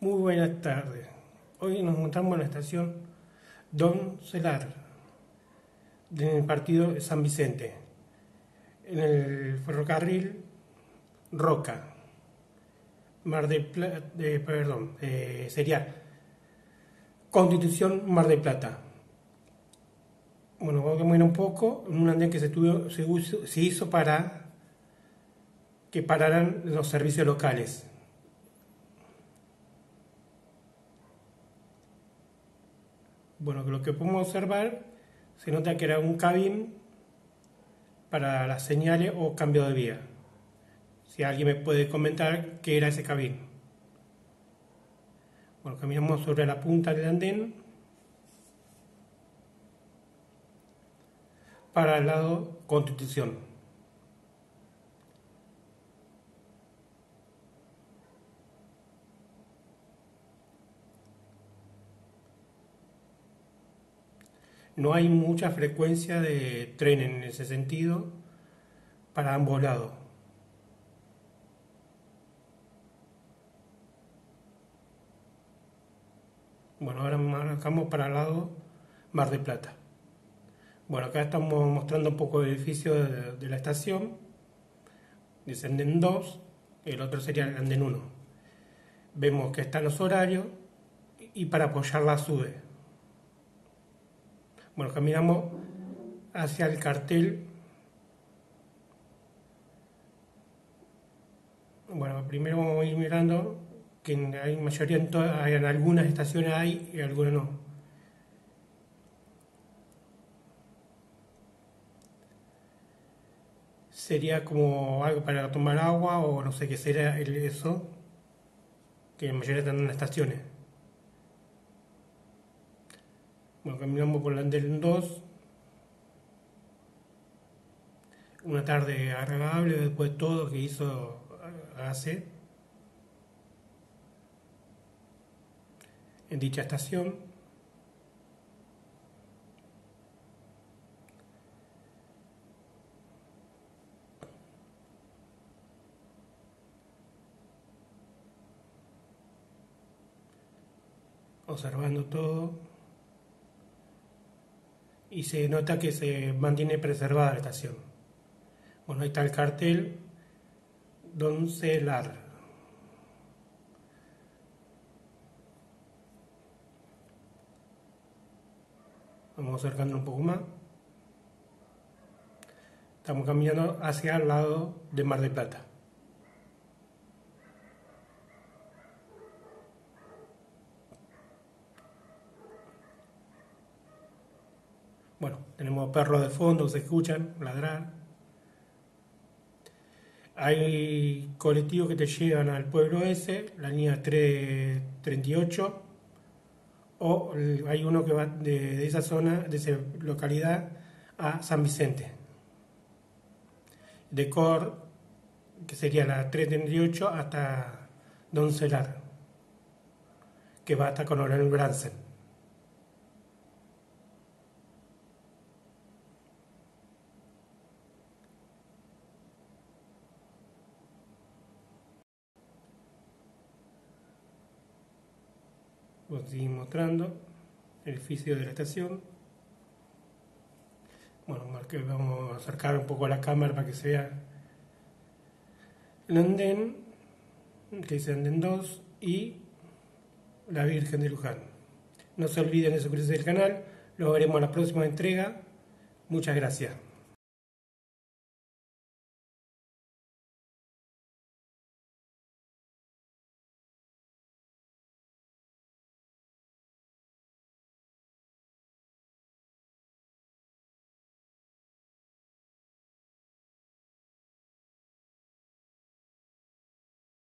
Muy buenas tardes. Hoy nos encontramos en la estación Don Celar, del partido San Vicente, en el ferrocarril Roca, Mar de Plata, perdón, sería Constitución Mar de Plata. Bueno, vamos a ver un poco, en un andén que se, tuvo, se hizo para que pararan los servicios locales. Bueno, lo que podemos observar, se nota que era un cabin para las señales o cambio de vía. Si alguien me puede comentar qué era ese cabin. Bueno, caminamos sobre la punta del andén para el lado Constitución. No hay mucha frecuencia de tren en ese sentido para ambos lados. Bueno, ahora marcamos para el lado Mar de Plata. Bueno, acá estamos mostrando un poco el edificio de, la estación. Dice Anden 2, el otro sería el Anden 1. Vemos que están los horarios y para apoyar la sube. Bueno, caminamos hacia el cartel. Bueno, primero vamos a ir mirando que hay mayoría en, todas, en algunas estaciones hay y algunas no. Sería como algo para tomar agua o no sé qué será eso, que la mayoría están en las estaciones. Bueno, caminamos por la Andel 2. Una tarde agradable después de todo que hizo hace en dicha estación. Observando todo y se nota que se mantiene preservada la estación. Bueno, ahí está el cartel Doncelar. Vamos acercando un poco más. Estamos caminando hacia el lado de Mar de Plata. Bueno, tenemos perros de fondo, se escuchan ladrar. Hay colectivos que te llevan al pueblo ese, la línea 338, o hay uno que va de, esa zona, de esa localidad, a San Vicente. De Cor, que sería la 338, hasta Doncelar, que va hasta Coronel Bransen. Os seguir mostrando el edificio de la estación. Bueno, vamos a acercar un poco la cámara para que se vea el andén, que dice andén 2, y la Virgen de Luján. No se olviden de suscribirse al canal, lo veremos en la próxima entrega. Muchas gracias.